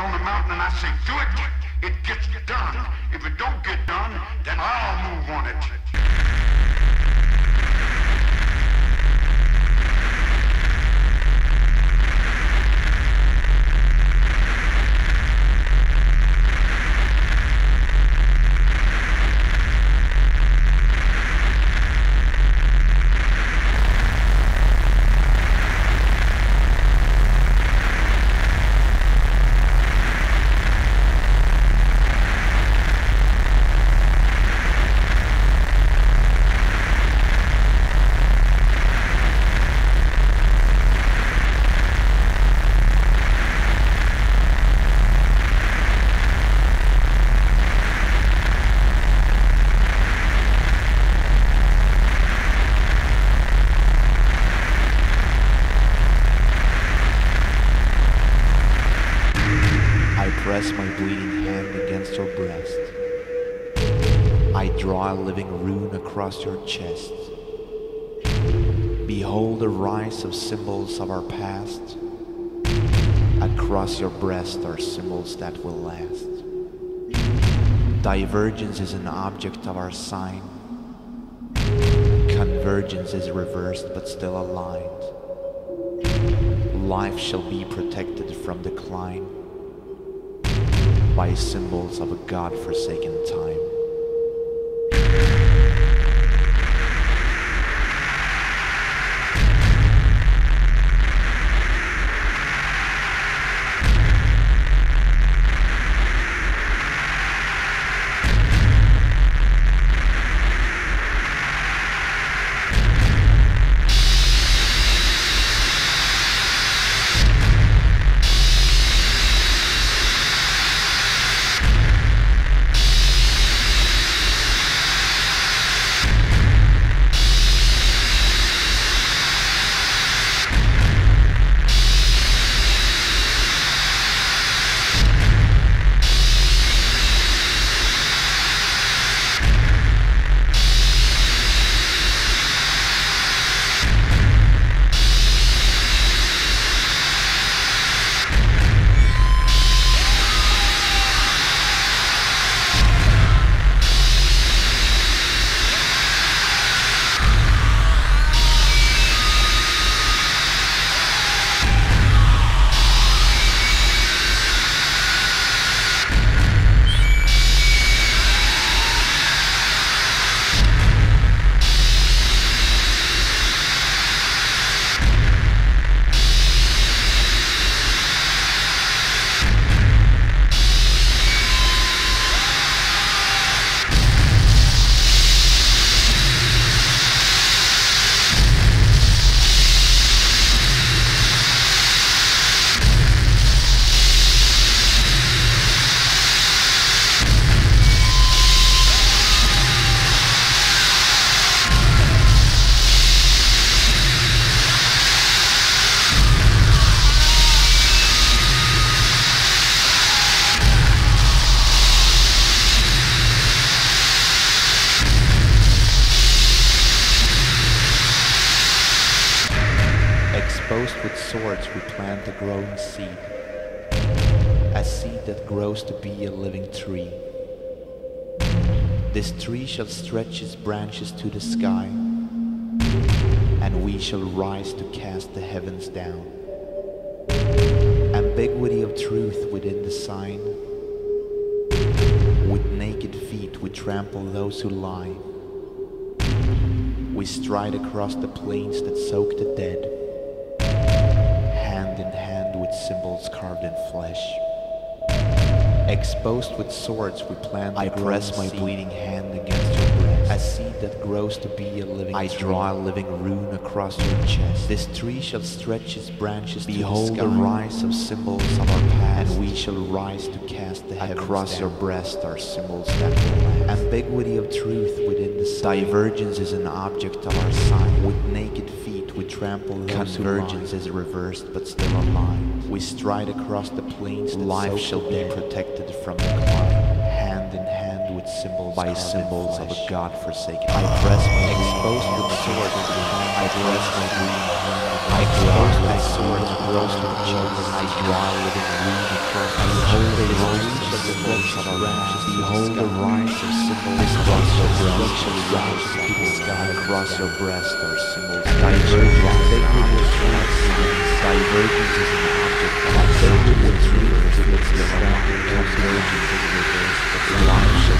on the mountain and I say, do it, it gets done. If it don't get done, then I'll move on it. Press my bleeding hand against your breast. I draw a living rune across your chest. Behold the rise of symbols of our past. Across your breast are symbols that will last. Divergence is an object of our sign. Convergence is reversed but still aligned. Life shall be protected from decline by symbols of a god-forsaken time. Exposed with swords, we plant a growing seed. A seed that grows to be a living tree. This tree shall stretch its branches to the sky, and we shall rise to cast the heavens down. Ambiguity of truth within the sign. With naked feet, we trample those who lie. We stride across the plains that soak the dead, hand in hand with symbols carved in flesh. Exposed with swords, we plant. I press my bleeding hand against your. A seed that grows to be a living. I draw a living rune across your chest. This tree shall stretch its branches. Behold the, rise of symbols of our past, and we shall rise to cast the heavens across your breast are symbols that will last. Ambiguity of truth within the sign. Divergence is an object of our sign. With naked feet, we trample those Convergence is reversed but still aligned. We stride across the plains. Life shall be protected from the decline. Hand in hand symbols by symbols of a god-forsaken. I press my exposed with sword. I press my hand I draw my sword grows to children. I a living rune across the behold the rise of the branch of branches. Behold the rise of symbols across your breast. Rise to the sky across your breast are symbols. Divergence, sacred reflex. Divergence is an object. Divergence reflects the ground. Convergence is reversed. Life shall be this